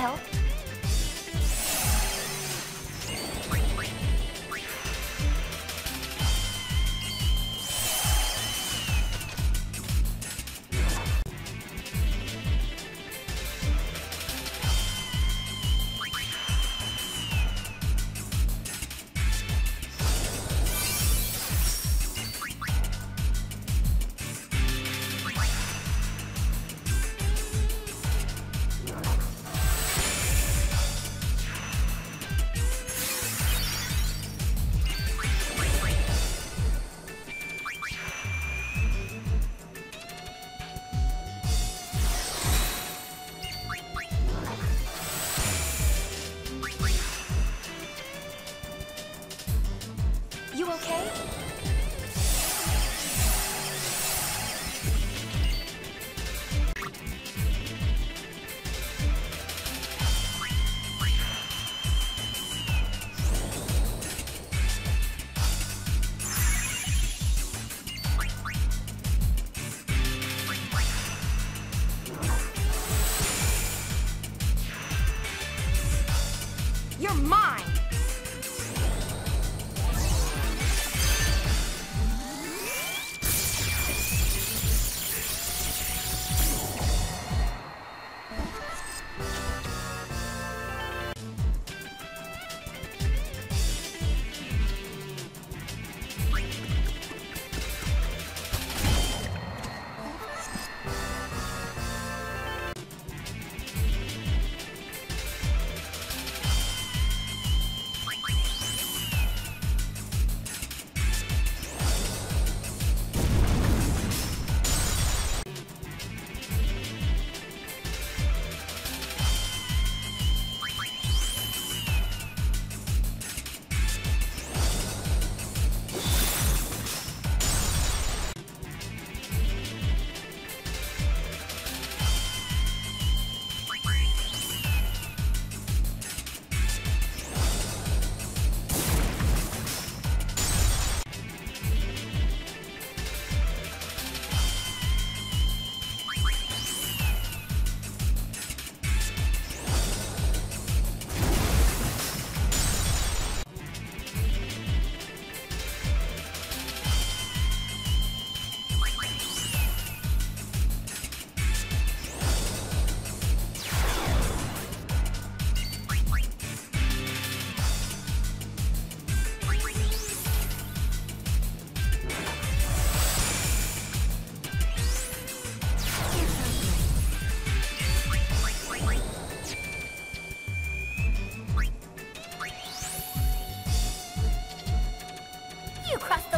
help?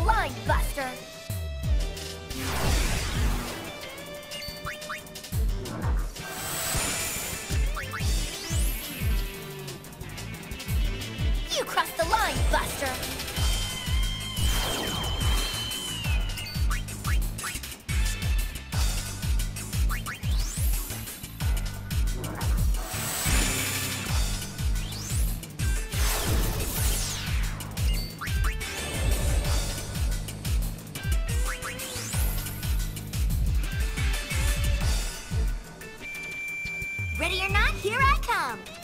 Line, Buster! You crossed the line, Buster! Ready or not, here I come!